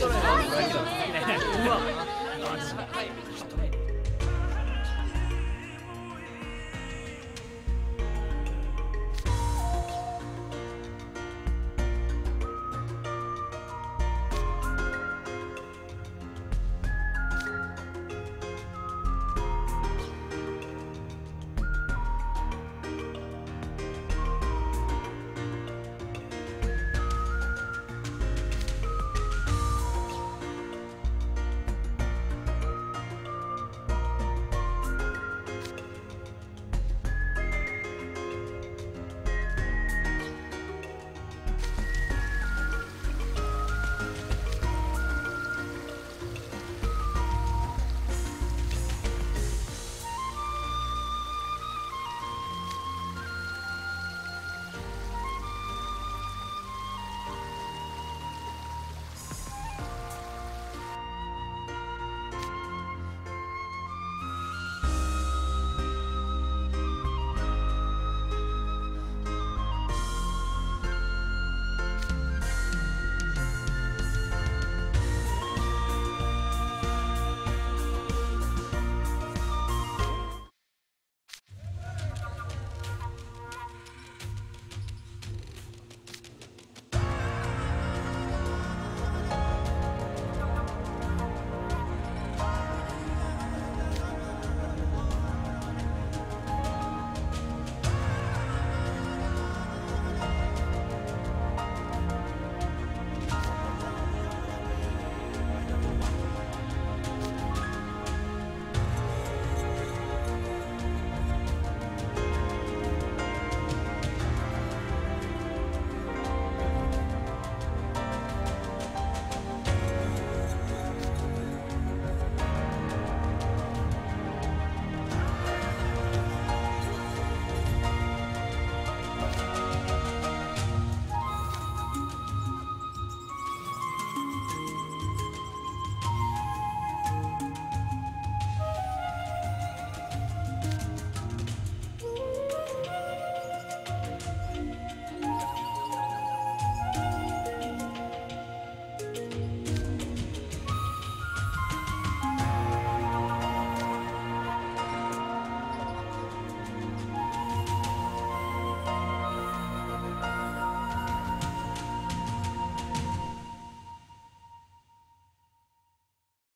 トレ